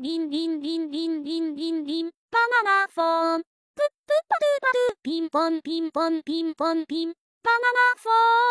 リンリンリンリンリンリンリンバナナフォンプップッパドゥパドゥピンポンピンポンピンポンピンバナナフォン